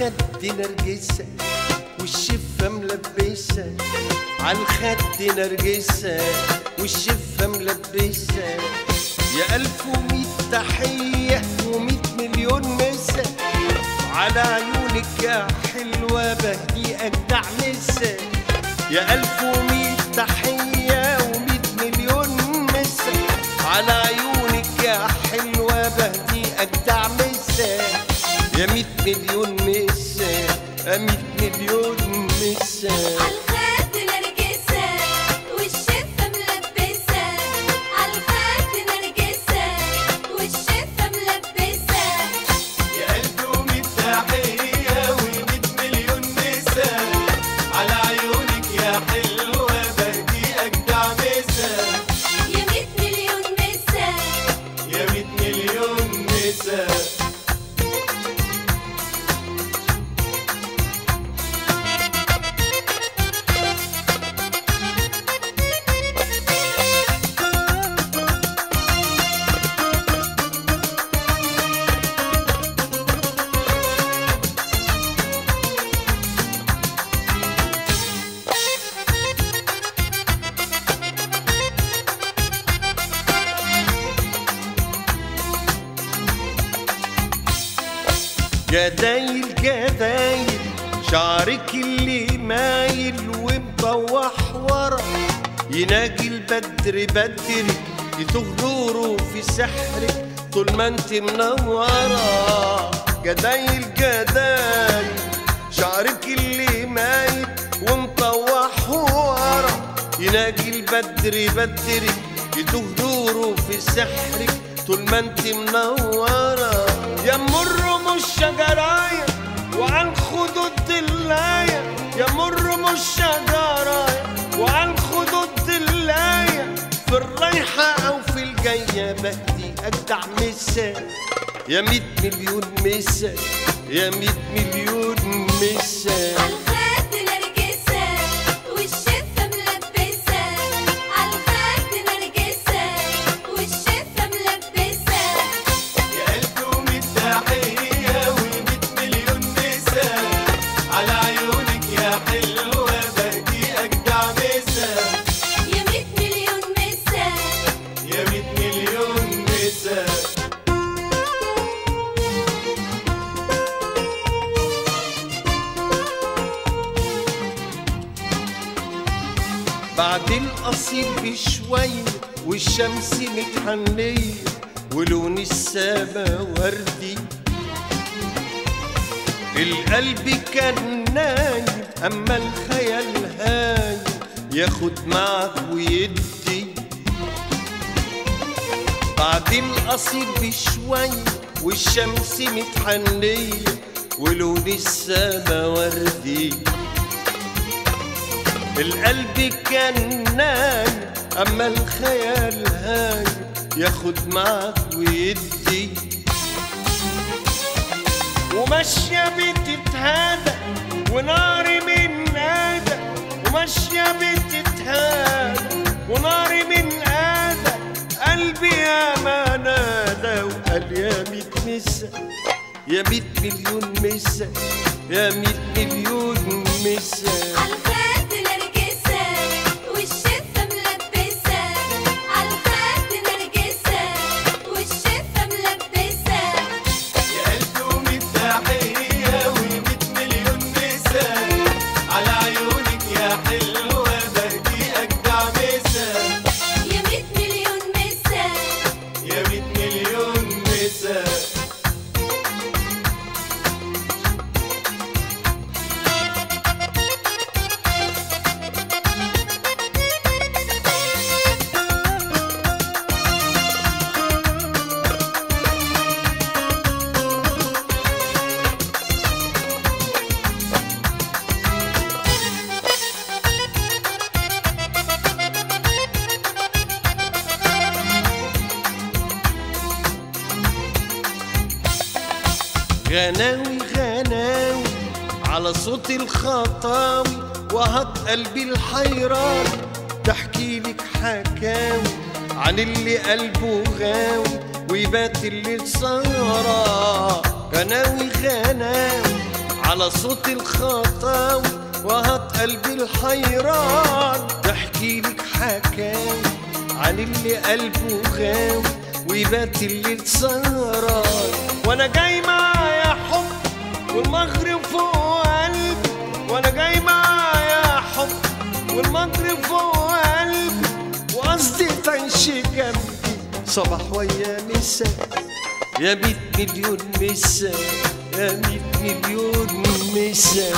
عالخد نرجسة والشفة ملبسة. عالخد نرجسة والشفة ملبسة. يا ألف ومية تحية ومية مليون مسا. على عيونك يا حلوة بهدي أجدع مسا يا ألف ومية تحية ومية مليون مسا. على عيونك يا حلوة بهدي أجدع مسا يا مية مليون مية مليون مسا جدايل جدايل شعرك اللي مايل ومطوح ورا. يناجي البدر بدري يتوه نوره في سحرك طول ما انت منورة. جدايل جدايل شعرك اللي مايل ومطوح ورا. يناجي البدر بدري يتوه نوره في سحرك طول ما انت منورة. يا مر مش شجرايا وعن خدود مش شجرايا وعن خدود في الرايحة أو في الجاية بهدي أجدع مسا. يا مية مليون مسا يا مية مليون مسا. بعد القصير بشوية والشمس متحنية ولون السما وردي. القلب كان نايم أما الخيال هايم ياخد معك ويدي. بعد القصير بشوية والشمس متحنية ولون السما وردي. القلب كان نايم أما الخيال هايم ياخد معك ويدي. وماشية بتتهادى وناري من نادى وماشية بتتهادى وناري من آدى قلبي يا ما نادى وقال يا ميت مسا يا ميت مليون مسا يا ميت مليون مسا غناوي غناوي على صوت الخطاوي وهط قلبي الحيران تحكي لك حكاوي عن اللي قلبه غاوي ويبات اللي صارى غناوي غناوي على صوت الخطاوي وهط قلبي الحيران تحكي لك حكاوي عن اللي قلبه غاوي ويبات اللي اتسهران وأنا جاي معاك صباح ويا مساء يا ميت مليون مساء يا ميت مليون مساء